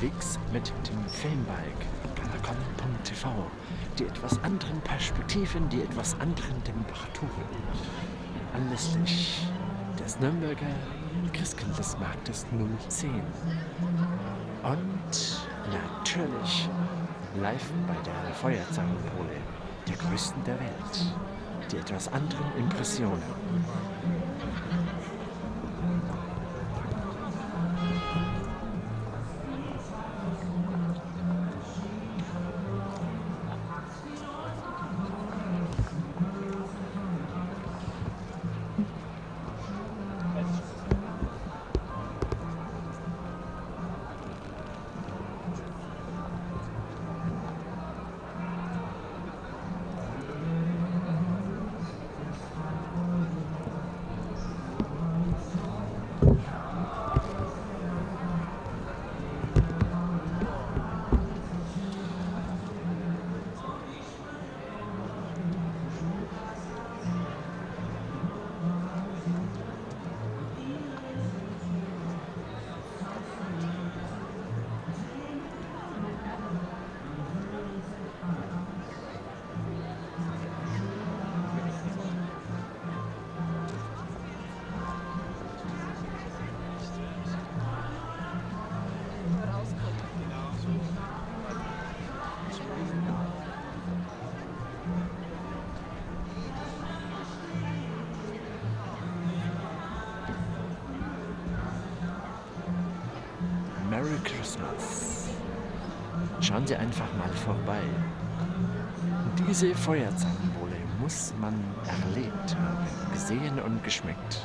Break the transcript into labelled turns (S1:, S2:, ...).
S1: unterwegs mit dem Filmbike Galacon.tv, die etwas anderen Perspektiven, die etwas anderen Temperaturen. Anlässlich des Nürnberger Christkindlesmarktes 010. Und natürlich live bei der Feuerzangenbowle, der größten der Welt, die etwas anderen Impressionen. Merry Christmas. Schauen Sie einfach mal vorbei. Diese Feuerzangenbowle muss man erlebt haben, gesehen und geschmeckt.